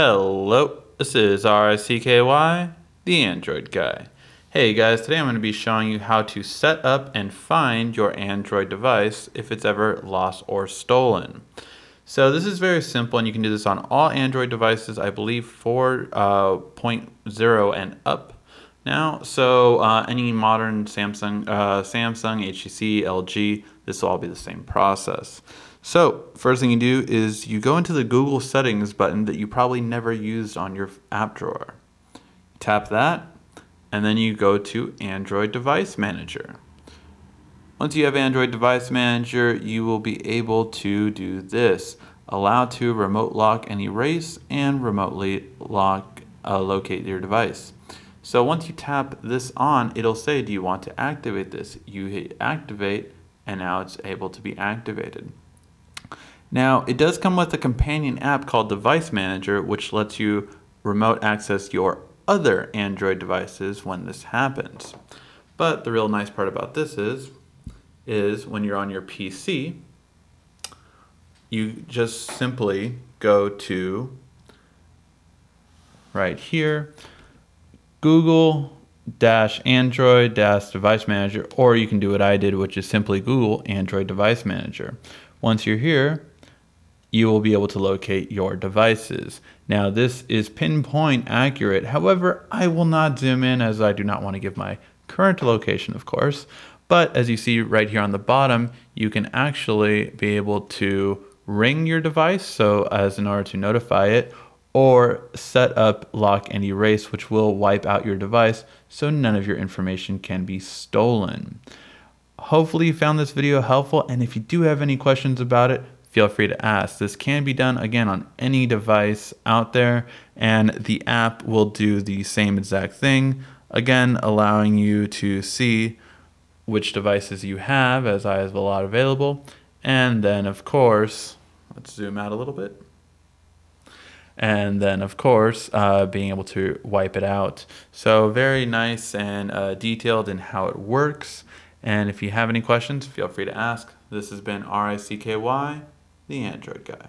Hello, this is R-I-C-K-Y, the Android guy. Hey guys, today I'm going to be showing you how to set up and find your Android device if it's ever lost or stolen. So this is very simple and you can do this on all Android devices, I believe 4.0 uh, and up now. So uh, any modern Samsung, uh, Samsung, HTC, LG, this will all be the same process. So first thing you do is you go into the Google settings button that you probably never used on your app drawer. Tap that and then you go to Android Device Manager. Once you have Android Device Manager, you will be able to do this. Allow to remote lock and erase and remotely lock uh, locate your device. So once you tap this on, it'll say, do you want to activate this? You hit activate and now it's able to be activated. Now, it does come with a companion app called Device Manager, which lets you remote access your other Android devices when this happens. But the real nice part about this is, is when you're on your PC, you just simply go to right here, Google dash Android dash device manager, or you can do what I did, which is simply Google Android device manager. Once you're here, you will be able to locate your devices. Now this is pinpoint accurate, however, I will not zoom in as I do not want to give my current location, of course, but as you see right here on the bottom, you can actually be able to ring your device, so as in order to notify it, or set up lock and erase, which will wipe out your device so none of your information can be stolen. Hopefully you found this video helpful, and if you do have any questions about it, feel free to ask. This can be done again on any device out there, and the app will do the same exact thing, again, allowing you to see which devices you have, as I have a lot available. And then, of course, let's zoom out a little bit. And then, of course, uh, being able to wipe it out. So, very nice and uh, detailed in how it works. And if you have any questions, feel free to ask. This has been R I C K Y the Android guy.